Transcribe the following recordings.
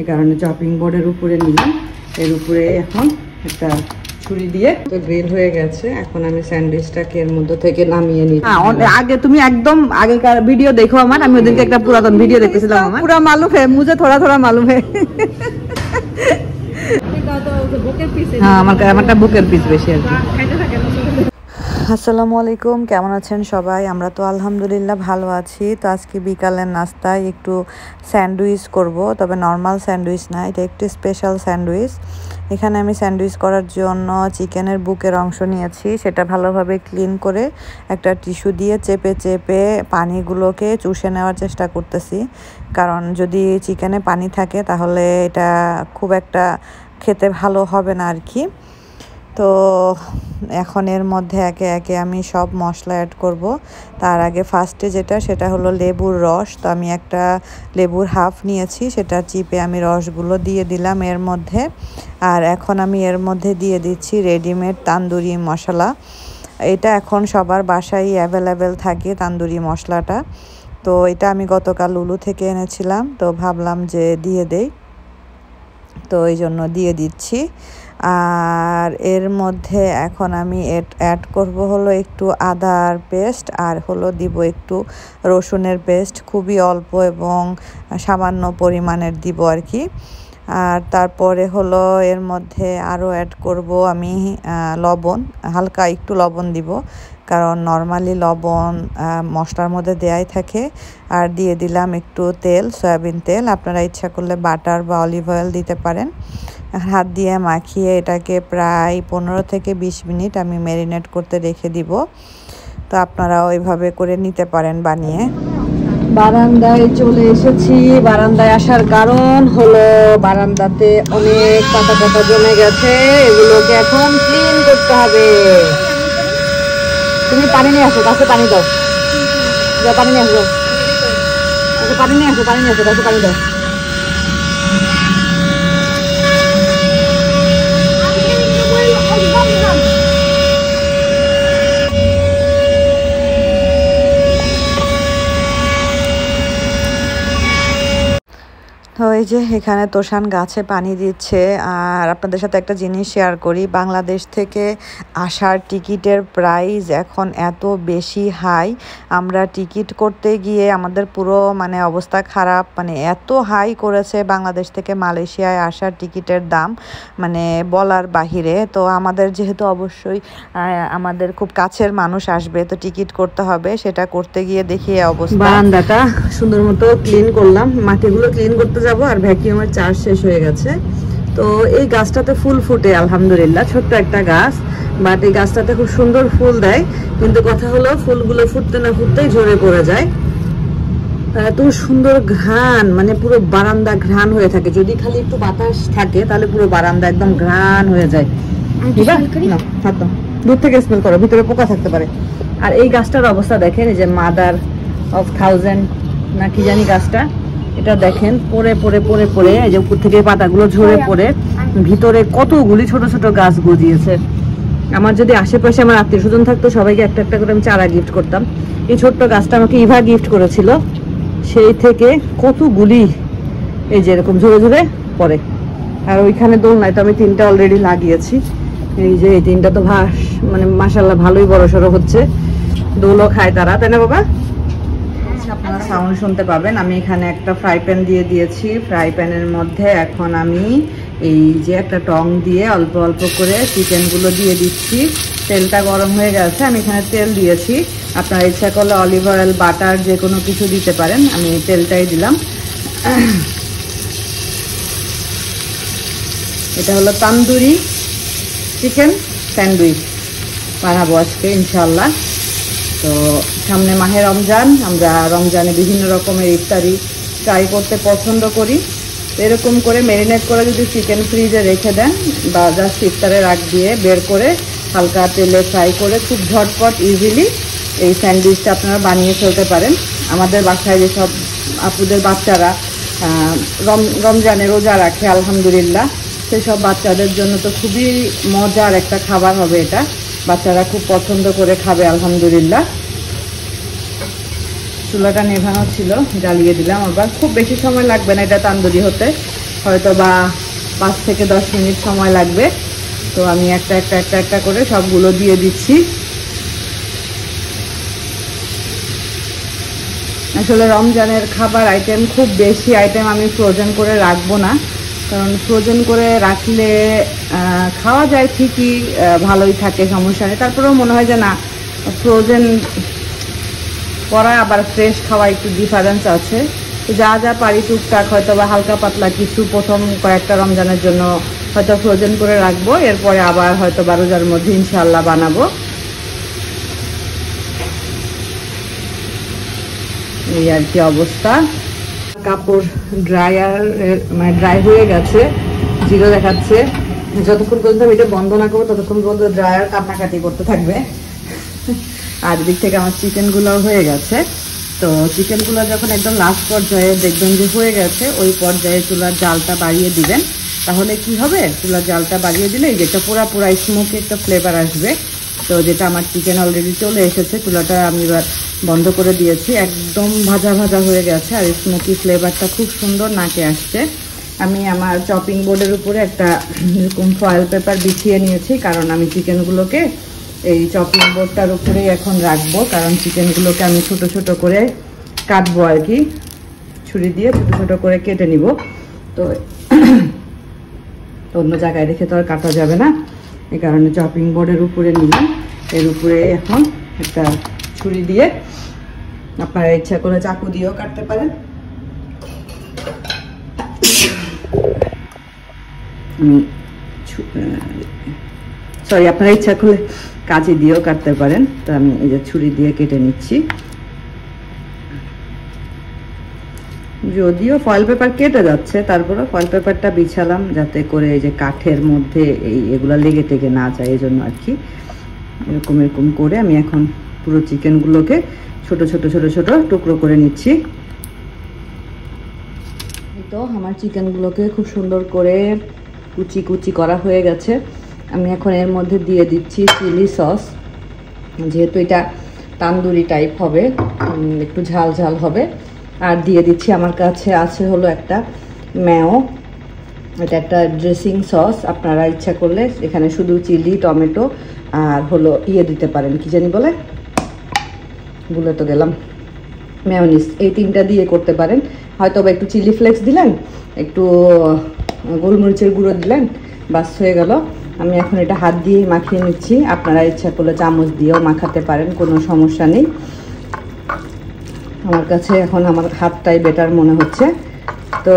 এই কারণে চপিং বোর্ডের উপরে নিলাম। এর উপরে এখন একটা ছুরি দিয়ে তো গ্রিল হয়ে গেছে। এখন আমি স্যান্ডউইচটাকে এর মধ্যে থেকে নামিয়ে নিই হ্যাঁ, আগে তুমি একদম আগেকার ভিডিও দেখো আমার। আমি ওদিনকে একটা পুরাতন ভিডিও দেখতেছিলাম আমার। পুরা মালুম হে মুঝে থোড়া থোড়া মালুম হে। হ্যাঁ আমার আমারটা বুকের পিস বেশি আর কি। আসসালামু আলাইকুম, কেমন আছেন সবাই? আমরা তো আলহামদুলিল্লাহ ভালো আছি। তো আজকে বিকালের নাস্তায় একটু স্যান্ডউইচ করব, তবে নর্মাল স্যান্ডউইচ না, এটা একটু স্পেশাল স্যান্ডউইচ। এখানে আমি স্যান্ডউইচ করার জন্য চিকেনের বুকের অংশ নিয়েছি, সেটা ভালোভাবে ক্লিন করে একটা টিস্যু দিয়ে চেপে চেপে পানিগুলোকে চুষে নেওয়ার চেষ্টা করতেছি। কারণ যদি চিকেনে পানি থাকে, তাহলে এটা খুব একটা খেতে ভালো হবে না আর কি। তো এখন এর মধ্যে একে একে আমি সব মশলা অ্যাড করব। তার আগে ফার্স্টে যেটা, সেটা হলো লেবুর রস। তো আমি একটা লেবুর হাফ নিয়েছি সেটা চিপে আমি রসগুলো দিয়ে দিলাম এর মধ্যে। আর এখন আমি এর মধ্যে দিয়ে দিচ্ছি রেডিমেড তান্দুরি মশলা। এটা এখন সবার বাসায় অ্যাভেলেবেল থাকে তান্দুরি মশলাটা। তো এটা আমি গতকাল লুলু থেকে এনেছিলাম, তো ভাবলাম যে দিয়ে দেই। তো এই জন্য দিয়ে দিচ্ছি। আর এর মধ্যে এখন আমি অ্যাড করব হলো একটু আদার পেস্ট আর হলো দিব একটু রসুনের পেস্ট খুবই অল্প এবং সামান্য পরিমাণের দিব আর কি আর তারপরে হলো এর মধ্যে আরও অ্যাড করব আমি লবণ, হালকা একটু লবণ দিব। কারণ নর্মালি লবণ মশলার মধ্যে দেয়াই থাকে। আর দিয়ে দিলাম একটু তেল, সয়াবিন তেল। আপনারা ইচ্ছা করলে বাটার বা অলিভ অয়েল দিতে পারেন। হাত দিয়ে মাখিয়ে এটাকে প্রায় পনেরো থেকে বিশ মিনিট আমি ম্যারিনেট করতে রেখে দিব। তো আপনারা ওইভাবে করে নিতে পারেন বানিয়ে। বারান্দায় চলে এসেছি। বারান্দায় আসার কারণ হলো বারান্দাতে অনেক পাতা পাতা জমে গেছে। এগুলোকে এখন ক্লিন করতে হবে। তুমি পানি নিয়ে আসো, গাছে পানি দাও। পানি নিয়ে আসো। পানি নিয়ে আসো, পানি নিয়ে আসো, গাছে পানি দাও। এই যে এখানে তোষান গাছে পানি দিচ্ছে, আর আপনাদের সাথে একটা জিনিস শেয়ার করি। বাংলাদেশ থেকে আসার টিকিটের প্রাইস এখন এত বেশি হাই আমরা টিকিট করতে গিয়ে আমাদের পুরো মানে অবস্থা খারাপ মানে এত হাই করেছে বাংলাদেশ থেকে মালয়েশিয়ায় আসার টিকিটের দাম মানে বলার বাহিরে। তো আমাদের যেহেতু অবশ্যই আমাদের খুব কাছের মানুষ আসবে, তো টিকিট করতে হবে। সেটা করতে গিয়ে দেখি অবস্থা। বারান্দাটা সুন্দর মতো ক্লিন করলাম। মাটিগুলো ক্লিন করতে যাব। আর ভ্যাকিউমের চার্জ শেষ হয়ে গেছে। তো এই গাছটাতে ফুল ফুটে আলহামদুলিল্লাহ ছোট্ট একটা গাছ বাট এই গাছটাতে খুব সুন্দর ফুল দেয়। কিন্তু কথা হলো ফুলগুলো ফুটতে না ফুটতেই ঝরে পড়ে যায়। এত সুন্দর ঘ্রাণ মানে পুরো বারান্দা ঘ্রাণ হয়ে থাকে। যদি খালি একটু বাতাস থাকে তাহলে পুরো বারান্দা একদম ঘ্রাণ হয়ে যায়। দূর থেকে স্মেল করো ভিতরে পোকা থাকতে পারে। আর এই গাছটার অবস্থা দেখেন এই যে মাদার অফ থাউজেন্ড না কি জানি গাছটা। এটা দেখেন, পরে পরে পরে পরে, এই যে উপর থেকে পাতাগুলো ঝরে পড়ে, ভিতরে কতগুলি ছোট ছোট গাছ গজিয়েছে। আমার যদি আশেপাশে আমার আত্মীয় স্বজন থাকতো, সবাইকে একটা একটা করে আমি চারা গিফট করতাম। এই ছোট্ট গাছটা আমাকে ইভা গিফট করেছিল। সেই থেকে কতগুলি, এই যে এরকম ঝরে ঝরে পড়ে। আর ওইখানে দোলনায় তো আমি তিনটা অলরেডি লাগিয়েছি। এই যে এই তিনটা তো ভাস মানে মাসাল্লাহ ভালোই বড় সড়ো হচ্ছে। দোলও খায় তারা, তাই না বাবা? আপনারা সাউন্ড শুনতে পাবেন। আমি এখানে একটা ফ্রাই প্যান দিয়ে দিয়েছি। ফ্রাই প্যানের মধ্যে এখন আমি এই যে একটা টং দিয়ে অল্প অল্প করে চিকেনগুলো দিয়ে দিচ্ছি। তেলটা গরম হয়ে গেছে, আমি এখানে তেল দিয়েছি। আপনার ইচ্ছা করলে অলিভ অয়েল বাটার যে কোনো কিছু দিতে পারেন, আমি তেলটাই দিলাম। এটা হলো তান্দুরি চিকেন স্যান্ডউইচ বানাবো আজকে ইনশাল্লাহ তো সামনে মাহে রমজান, আমরা রমজানে বিভিন্ন রকমের ইফতারি ট্রাই করতে পছন্দ করি। এরকম করে ম্যারিনেট করে যদি চিকেন ফ্রিজে রেখে দেন বা জাস্ট ইফতারের আগ দিয়ে বের করে হালকা তেলে ফ্রাই করে খুব ঝটপট ইজিলি এই স্যান্ডউইচটা আপনারা বানিয়ে ফেলতে পারেন। আমাদের বাসায় যেসব আপুদের বাচ্চারা রম, রমজানে রোজা রাখে, আলহামদুলিল্লাহ, সেসব বাচ্চাদের জন্য তো খুবই মজার একটা খাবার হবে এটা। বাচ্চারা খুব পছন্দ করে খাবে, আলহামদুলিল্লাহ। চুলাটা নেভানো ছিল, জ্বালিয়ে দিলাম আবার। খুব বেশি সময় লাগবে না এটা তান্দুরি হতে। হয়তো বা পাঁচ থেকে দশ মিনিট সময় লাগবে। তো আমি একটা একটা একটা একটা করে সবগুলো দিয়ে দিচ্ছি। আসলে রমজানের খাবার আইটেম খুব বেশি আইটেম আমি ফ্রোজেন করে রাখব না। কারণ ফ্রোজেন করে রাখলে খাওয়া যায় ঠিকই ভালোই থাকে, সমস্যা নেই। তারপরেও মনে হয় যে না ফ্রোজেন করা আবার ফ্রেশ খাওয়া একটু ডিফারেন্স আছে। যা যা পারি টুকটাক হয়তো বা হালকা পাতলা কিছু প্রথম কয়েকটা রমজানের জন্য হয়তো ফ্রোজেন করে রাখব, এরপরে আবার হয়তো বা রোজার মধ্যে ইনশাল্লাহ বানাবো। এই আর কি অবস্থা। কাপড় ড্রায়ার মানে ড্রাই হয়ে গেছে, জিরো দেখাচ্ছে। যতক্ষণ পর্যন্ত আমি এটা বন্ধ না করব, ততক্ষণ পর্যন্ত ড্রায়ার কান্নাকাটি করতে থাকবে। আর দিক থেকে আমার চিকেনগুলো হয়ে গেছে। তো চিকেনগুলো যখন একদম লাস্ট পর্যায়ে দেখবেন যে হয়ে গেছে, ওই পর্যায়ে চুলার জালটা বাড়িয়ে দিবেন। তাহলে কি হবে? চুলার জালটা বাড়িয়ে দিলে যেটা পুরা পুরা স্মোকি একটা ফ্লেভার আসবে। তো যেটা আমার চিকেন অলরেডি চলে এসেছে, চুলাটা আমি এবার বন্ধ করে দিয়েছি। একদম ভাজা ভাজা হয়ে গেছে, আর স্মোকি ফ্লেভারটা খুব সুন্দর নাকে আসছে। আমি আমার চপিং বোর্ডের উপরে একটা এরকম ফয়েল পেপার বিছিয়ে নিয়েছি, কারণ আমি চিকেনগুলোকে এই চপিং বোর্ডটার উপরেই এখন রাখব, কারণ চিকেনগুলোকে আমি ছোট ছোট করে কাটবো আর কি। ছুরি দিয়ে ছোট ছোট করে কেটে নিব। তো অন্য জায়গায় রেখে তো আর কাটা যাবে না। এই কারণে চপিং বোর্ডের উপরে নিলাম। এর উপরে এখন একটা ছুরি দিয়ে আপনারা ইচ্ছা করে চাকু দিয়েও কাটতে পারেন। সরি আপনারা ইচ্ছা করলে কাঁচি দিয়েও কাটতে পারেন। তো আমি এই যে ছুরি দিয়ে কেটে নিচ্ছি। যদিও ফয়েল পেপার কেটে যাচ্ছে তারপরে ফয়েল পেপারটা বিছালাম যাতে করে এই যে কাঠের মধ্যে এই এগুলো লেগে টেগে না যায় এই জন্য আর কি। এরকম এরকম করে আমি এখন পুরো চিকেনগুলোকে ছোট ছোট ছোট ছোট টুকরো করে নিচ্ছি। তো আমার চিকেনগুলোকে খুব সুন্দর করে কুচি কুচি করা হয়ে গেছে। আমি এখন এর মধ্যে দিয়ে দিচ্ছি চিলি সস যেহেতু এটা তান্দুরি টাইপ হবে একটু ঝাল ঝাল হবে। আর দিয়ে দিচ্ছি। আমার কাছে আছে হলো একটা ম্যাও। এটা একটা ড্রেসিং সস আপনারা ইচ্ছা করলে এখানে শুধু চিলি, টমেটো আর হলো ইয়ে দিতে পারেন। কি জানি বলে? ভুলে তো গেলাম। মেয়নিস এই তিনটা দিয়ে করতে পারেন। হয়তো বা একটু চিলি ফ্লেক্স দিলেন, একটু গোলমরিচের গুঁড়ো দিলেন, বাস হয়ে গেল। আমি এখন এটা হাত দিয়ে মাখিয়ে নিচ্ছি। আপনারা ইচ্ছা করলে চামচ দিয়েও মাখাতে পারেন, কোনো সমস্যা নেই। আমার কাছে এখন আমার হাতটাই বেটার মনে হচ্ছে। তো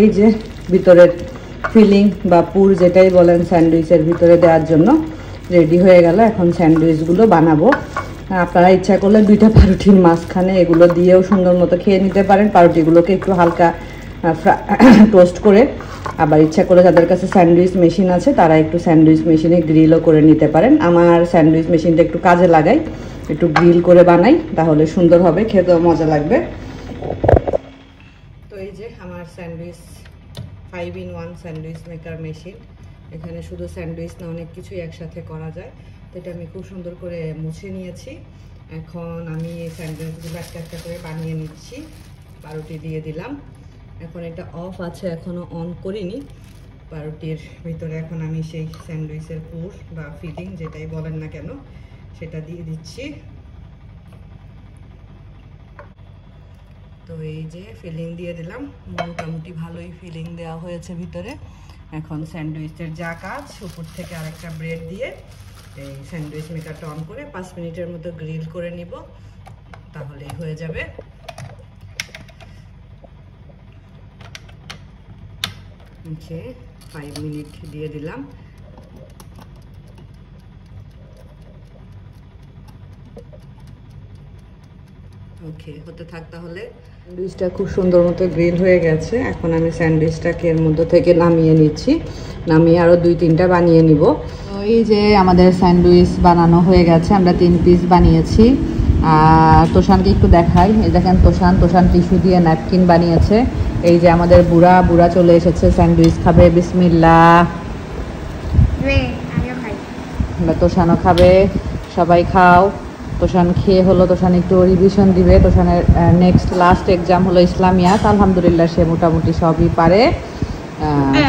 এই যে ভিতরের ফিলিং বা পুর যেটাই বলেন স্যান্ডউইচের ভিতরে দেওয়ার জন্য রেডি হয়ে গেল। এখন স্যান্ডউইচগুলো বানাবো। আপনারা ইচ্ছা করলে দুইটা পাউরুটির মাঝখানে এগুলো দিয়েও সুন্দর মতো খেয়ে নিতে পারেন। পাউরুটিগুলোকে একটু হালকা টোস্ট করে। আবার ইচ্ছা করে যাদের কাছে স্যান্ডউইচ মেশিন আছে, তারা একটু স্যান্ডউইচ মেশিনে গ্রিলও করে নিতে পারেন। আমার স্যান্ডউইচ মেশিনটা একটু কাজে লাগাই। একটু গ্রিল করে বানাই, তাহলে সুন্দর হবে, খেতেও মজা লাগবে। তো এই যে আমার sandwich five in one sandwich maker machine, এখানে শুধু স্যান্ডউইচ না, অনেক কিছুই একসাথে করা যায়। তো এটা আমি খুব সুন্দর করে মুছে নিয়েছি। এখন আমি এই স্যান্ডউইচগুলো একটা একটা করে বানিয়ে নিচ্ছি। পাউরুটি দিয়ে দিলাম। এখন এটা অফ আছে এখনও অন করিনি। পাউরুটির ভিতরে এখন আমি সেই স্যান্ডউইচের পুর বা ফিলিং যেটাই বলেন না কেন সেটা দিয়ে দিচ্ছি। তো এই যে ফিলিং দিয়ে দিলাম। মোটামুটি ভালোই ফিলিং দেওয়া হয়েছে ভিতরে। এখন স্যান্ডউইচের যা কাজ, উপর থেকে আরেকটা ব্রেড দিয়ে এই স্যান্ডউইচ মেকারটা অন করে পাঁচ মিনিটের মতো গ্রিল করে নিব। তাহলেই হয়ে যাবে। ওকে ফাইভ মিনিট দিয়ে দিলাম। ওকে হতে থাক তাহলে। স্যান্ডউইচটা খুব সুন্দর মতো গ্রিল হয়ে গেছে। এখন আমি স্যান্ডউইচটাকে এর মধ্যে থেকে নামিয়ে নিচ্ছি। নামিয়ে আরও দুই তিনটা বানিয়ে নিব। তো এই যে আমাদের স্যান্ডউইচ বানানো হয়ে গেছে আমরা তিন পিস বানিয়েছি। আর তোষানকে একটু দেখাই। এই দেখেন তোষান তোষান টিস্যু দিয়ে ন্যাপকিন বানিয়েছে। এই যে আমাদের বুড়া বুড়া চলে এসেছে স্যান্ডউইচ খাবে। বিসমিল্লা তোষানও খাবে। সবাই খাও। তোষান খেয়ে হলো তোষান একটু রিভিশন দিবে তোষানের নেক্সট লাস্ট এক্সাম হলো ইসলামিয়াত আলহামদুলিল্লাহ সে মোটামুটি সবই পারে। হ্যাঁ?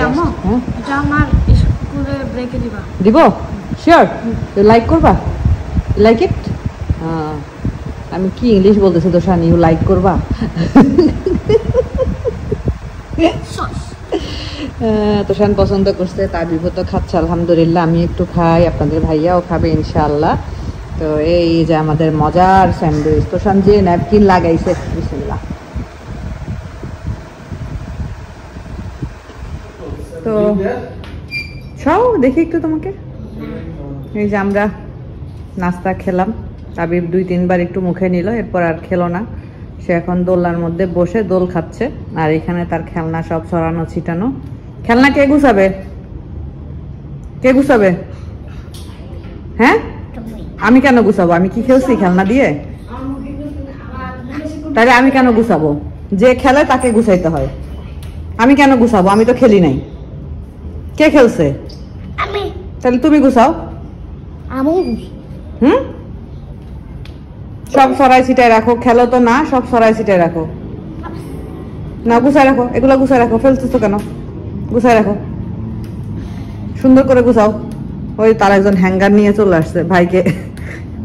দিবা। শিওর লাইক করবা? লাইক ইট আমি কি ইংলিশ বলতেছি তোষান? ইউ লাইক করবা? তোষান পছন্দ করছে তার বিপদ খাচ্ছে আলহামদুলিল্লাহ। আমি একটু খাই আপনাদের ভাইয়াও খাবে ইনশাআল্লাহ। তো এই যে আমাদের মজার স্যান্ডউইচ তোষান যে ন্যাপকিন লাগাইছে, বিসমিল্লাহ। তো সব, দেখি একটু তোমাকে। এই যে আমরা নাস্তা খেলাম। তাবিব দুই, তিনবার একটু মুখে নিল, এরপর আর খেলো না। সে এখন দোলনার মধ্যে বসে দোল খাচ্ছে, আর এখানে তার খেলনা সব ছড়ানো ছিটানো। খেলনা কে গুছাবে? কে গুছাবে? হ্যাঁ? আমি কেন গুছাবো? আমি কি খেলছি খেলনা দিয়ে? তাহলে আমি কেন গুছাবো? যে খেলে তাকে গুছাইতে হয়। আমি কেন গুছাবো? আমি তো খেলি নাই। কে খেলছে? আমি। তাহলে তুমি গুছাও। আমু হুম? সব সরাই ছিটাই রাখো। খেলো তো না সব সরাই ছিটাই রাখো। না গুছাই রাখো। এগুলো গুছাই রাখো। ফেলতেছো কেন? গুছাই রাখো। সুন্দর করে গুছাও। ওই তার একজন হ্যাঙ্গার নিয়ে চলে আসছে ভাইকে।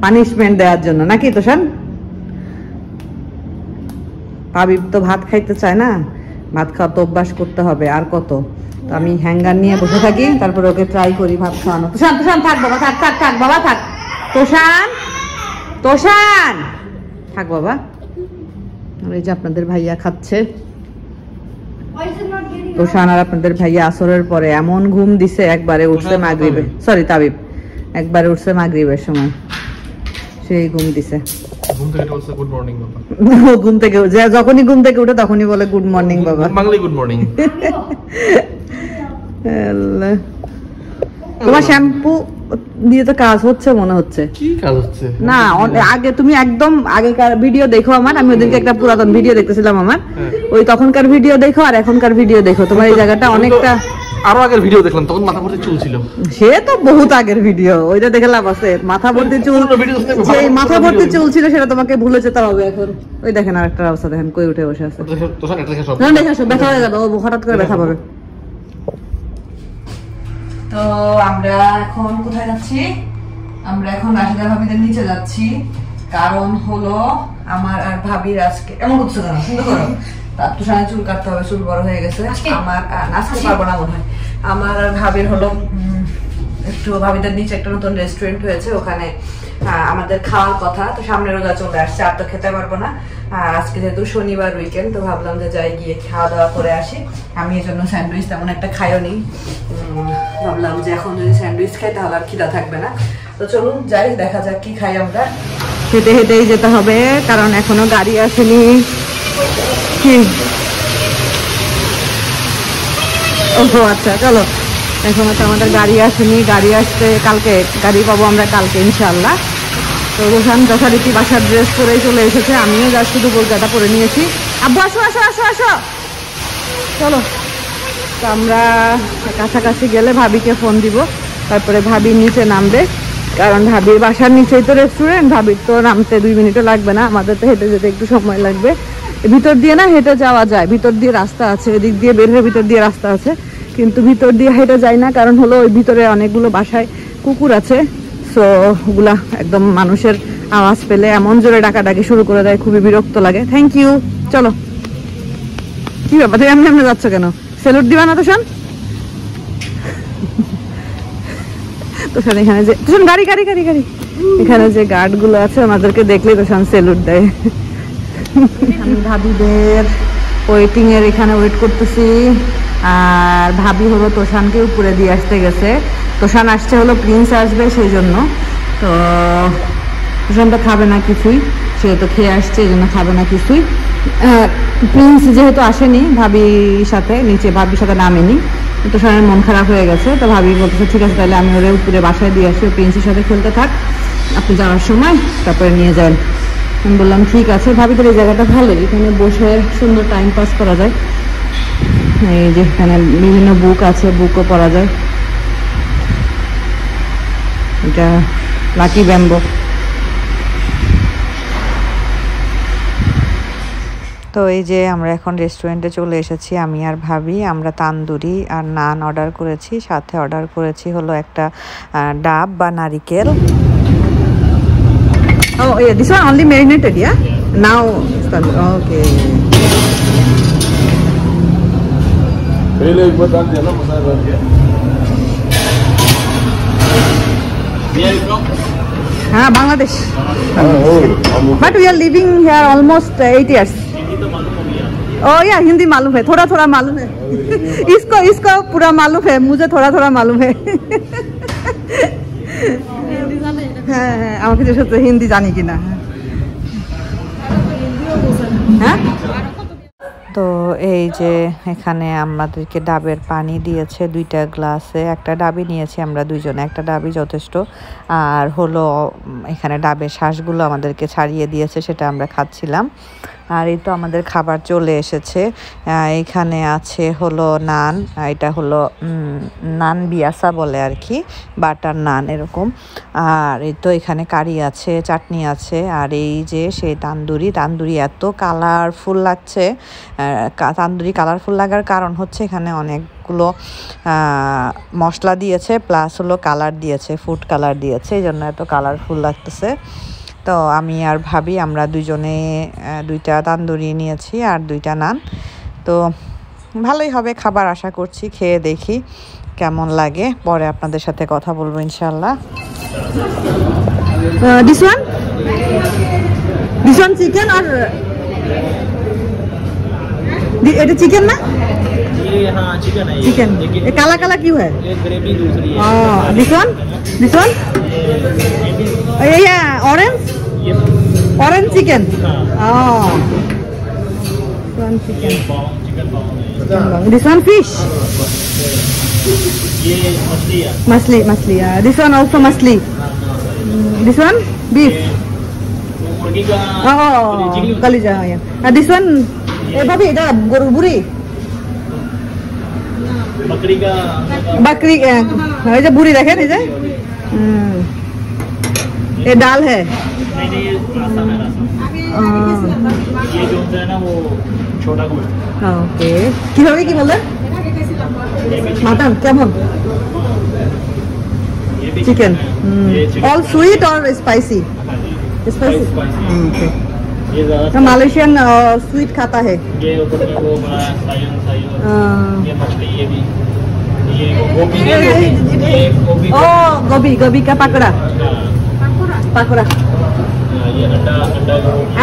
পানিশমেন্ট দেওয়ার জন্য নাকি তোষান পাবিব তো ভাত খাইতে চায় না। ভাত খাওয়া তো অভ্যাস করতে হবে আর কত? তো আমি হ্যাঙ্গার নিয়ে বসে থাকি তারপরে ওকে ট্রাই করি ভাত খাওয়ানো। তোষান তোষান থাক বাবা থাক থাক থাক বাবা থাক। তোষান তোষান থাক বাবা। এই যে আপনাদের ভাইয়া খাচ্ছে। তোষান আর আপনাদের ভাইয়া আসরের পরে এমন ঘুম দিছে একবারে উঠছে মাগরিবে সরি তাবিব। একবারে উঠছে মাগরিবের সময়। সেই ঘুম দিছে। ঘুম থেকে যখনই ঘুম থেকে উঠে তখনই বলে গুড মর্নিং বাবা। বাংলায় গুড মর্নিং তোমার শ্যাম্পু দিয়ে তো কাজ হচ্ছে মনে হচ্ছে। কি কাজ হচ্ছে? না আগে তুমি একদম আগেকার ভিডিও দেখো আমার। আমি ওদিনকে একটা পুরাতন ভিডিও দেখতেছিলাম আমার। হ্যাঁ। ওই তখনকার ভিডিও দেখো আর এখনকার ভিডিও দেখো। তোমার এই জায়গাটা অনেকটা আরও আগের ভিডিও দেখলাম তখন মাথা ভর্তি চুল ছিল। সে তো বহুত আগের ভিডিও ওইটা দেখে লাভ আছে। মাথা ভর্তি চুল যে মাথা ভর্তি চুল ছিল সেটা তোমাকে ভুলে যেতে হবে এখন। ওই দেখেন আর একটা অবস্থা দেখেন কই উঠে বসে আছে। না দেখে আসো ব্যথা হয়ে যাবে ও হঠাৎ করে ব্যথা পাবে। তো আমরা এখন কোথায় যাচ্ছি? আমরা এখন রাশিদা ভাবিদের নিচে যাচ্ছি। কারণ হলো আমার আর ভাবির আজকে এমন করছ কেন সুন্দর করো তার তো চুল কাটতে হবে চুল বড় হয়ে গেছে। আমার আজকে? পারব না মনে হয়। আমার আর ভাবির হলো একটু ভাবিদের নিচে একটা নতুন রেস্টুরেন্ট হয়েছে, ওখানে আমাদের খাওয়ার কথা। তো সামনে রোজা চলে আসছে, আর তো খেতে পারব না। আজকে যেহেতু শনিবার উইকেন্ড তো ভাবলাম যে যাই গিয়ে খাওয়া দাওয়া করে আসি। আমি এই জন্য স্যান্ডউইচ তেমন একটা খাইও নি। ভাবলাম যে এখন যদি স্যান্ডউইচ খাই, তাহলে আর খিদা থাকবে না। তো চলুন, যাই, দেখা যাক কি খাই আমরা। হেঁটে হেঁটেই যেতে হবে, কারণ এখনও গাড়ি আসেনি। ও আচ্ছা চলো। এখনও তো আমাদের গাড়ি আসেনি, গাড়ি আসতে কালকে, গাড়ি পাবো আমরা কালকে ইনশাল্লাহ তো রোশান, যথারীতি বাসার ড্রেস পরেই চলে এসেছে, আমিও যা শুধু বোরকাটা পরে নিয়েছি। আব্বু, আসো আসো আসো আসো। চলো। তো আমরা কাছাকাছি গেলে ভাবিকে ফোন দিব, তারপরে ভাবি নিচে নামবে। কারণ ভাবির বাসার নিচেই তো রেস্টুরেন্ট ভাবির তো নামতে দুই মিনিটও লাগবে না, আমাদের তো হেঁটে যেতে একটু সময় লাগবে। ভিতর দিয়ে না হেঁটে যাওয়া যায়, ভিতর দিয়ে রাস্তা আছে, এদিক দিয়ে বের হয়ে ভিতর দিয়ে রাস্তা আছে। কিন্তু ভিতর দিয়ে হেঁটে যায় না, কারণ হলো ওই ভিতরে অনেকগুলো বাসায় কুকুর আছে। সো ওগুলা একদম মানুষের আওয়াজ পেলে এমন জোরে ডাকাডাকি শুরু করে দেয়, খুবই বিরক্ত লাগে। থ্যাংক ইউ চলো। কি ব্যাপার? এমনি এমনি যাচ্ছ কেন? সেলুট দিবা না তোষান? তোষান এখানে যে তোষান, গাড়ি গাড়ি গাড়ি গাড়ি। এখানে যে গার্ডগুলো আছে ওনাদেরকে দেখলেই তোষান সেলুট দেয়। আমি ওয়েটিং এর এখানে ওয়েট করতেছি। আর ভাবি হলো তোষানকে উপরে দিয়ে আসতে গেছে। তোষান আসছে হলো প্রিন্স আসবে সেই জন্য তো তোষান তো খাবে না কিছুই, সে তো খেয়ে আসছে, এই জন্য খাবে না কিছুই। প্রিন্স যেহেতু আসেনি ভাবির সাথে, নিচে ভাবির সাথে নামেনি তোষানের মন খারাপ হয়ে গেছে। তো ভাবি বলতেছে, ঠিক আছে, তাহলে আমি ওরে উপরে বাসায় দিয়ে আসি প্রিন্সের সাথে খেলতে থাক। আপনি যাওয়ার সময় তারপরে নিয়ে যান। আমি বললাম, ঠিক আছে। ভাবি তোর এই জায়গাটা ভালো এখানে বসে সুন্দর টাইম পাস করা যায়। এই যে এখানে বিভিন্ন বুক আছে বুকও পড়া যায় এটা লাকি ব্যাম্বো তো এই যে আমরা এখন রেস্টুরেন্টে চলে এসেছি আমি আর ভাবি আমরা তান্দুরি আর নান অর্ডার করেছি সাথে অর্ডার করেছি হলো একটা ডাব বা নারিকেল oh, O this this one only marinated, yeah? Okay. पहले एक बार डाल दिया ना मसाला डाल दिया हाँ बांग्लादेश हम but we are living here almost eight years ओ या हिंदी मालूम है थोड़ा थोड़ा मालूम है इसको इसको पूरा मालूम है मुझे थोड़ा थोड़ा मालूम है হ্যাঁ হ্যাঁ আমাকে যে সত্যি হিন্দি জানি কিনা হ্যাঁ তো এই যে এখানে আমাদেরকে ডাবের পানি দিয়েছে দুইটা গ্লাসে। একটা ডাবি নিয়েছি আমরা দুইজনে, একটা ডাবি যথেষ্ট। আর হলো এখানে ডাবের শ্বাসগুলো আমাদেরকে ছাড়িয়ে দিয়েছে, সেটা আমরা খাচ্ছিলাম। আর এই তো আমাদের খাবার চলে এসেছে। এখানে আছে হলো নান এটা হলো নান বিয়াসা বলে আর কি বাটার নান এরকম। আর এই তো এখানে কারি আছে চাটনি আছে আর এই যে সেই তান্দুরি তান্দুরি এত কালারফুল লাগছে। তান্দুরি কালারফুল লাগার কারণ হচ্ছে এখানে অনেকগুলো আহ, মশলা দিয়েছে প্লাস হলো কালার দিয়েছে ফুড কালার দিয়েছে এই জন্য এত কালারফুল লাগতেছে। তো আমি আর ভাবি আমরা দুজনে আহ, দুইটা তান্দুরি নিয়েছি আর দুইটা নান তো ভালোই হবে খাবার আশা করছি খেয়ে দেখি কেমন লাগে পরে আপনাদের সাথে কথা বলবো ইনশাল্লাহ this one this one chicken আর এটা চিকেন না ये हाँ चिकन है ये चिकन लेकिन ये काला काला क्यों है ये ग्रेवी दूसरी है this one this one Oh iya, yeah, yeah. orange? Yep. Orange chicken? Oh. orange chicken. Chicken bone. This one fish? Masli. Masli, ya. Yeah. Ya. This one also masli. Mm, this one? Beef? Oh, kalija. Yeah. Uh, this one? Eh, babi, dah, goruburi. बकरी का buri का बुरी रखे Hmm. ये दाल है। नहीं ये है ये ना वो छोटा हाँ, ओके। की मतलब क्या चिकन ऑल स्वीट और स्पाइसी स्पाइसी मलेशियन स्वीट खाता है। ये हाँ। ये ये ये ये ये ये ये ये ये गोभी गोभी गोभी का पकड़ा। পাকোড়া।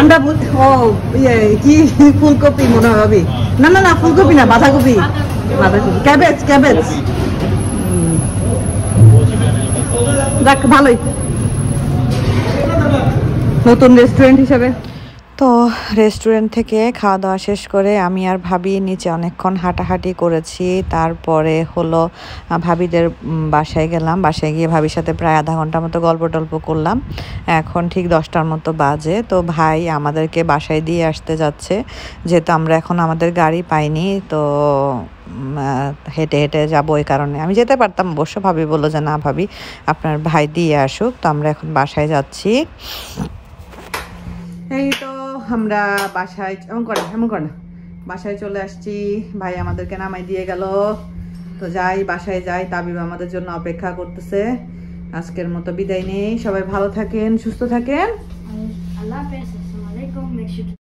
আমরা ও ইয়ে কি ফুলকপি মনে হবে না না না, ফুলকপি না, বাঁধাকপি। বাঁধাকপি। Cabbage cabbage. দেখ ভালোই। নতুন রেস্টুরেন্ট হিসাবে। তো রেস্টুরেন্ট থেকে খাওয়া দাওয়া শেষ করে আমি আর ভাবি নিচে অনেকক্ষণ হাঁটাহাঁটি করেছি। তারপরে হলো ভাবিদের বাসায় গেলাম। বাসায় গিয়ে ভাবির সাথে প্রায় আধা ঘণ্টা মতো গল্প টল্প করলাম। এখন ঠিক দশটার মতো বাজে। তো ভাই আমাদেরকে বাসায় দিয়ে আসতে যাচ্ছে। যেহেতু আমরা এখন আমাদের গাড়ি পাইনি, তো হেঁটে হেঁটে যাব এই কারণে। আমি যেতে পারতাম অবশ্য, ভাবি বলল যে, না ভাবি, আপনার ভাই দিয়ে আসুক। তো আমরা এখন বাসায় যাচ্ছি। এই তো আমরা বাসায়, এমন করে এমন করে না। বাসায় চলে আসছি, ভাই আমাদেরকে নামাই দিয়ে গেল। তো যাই, বাসায় যাই, তাবিব আমাদের জন্য অপেক্ষা করতেছে। আজকের মতো বিদায় নেই। সবাই ভালো থাকেন, সুস্থ থাকেন। Allah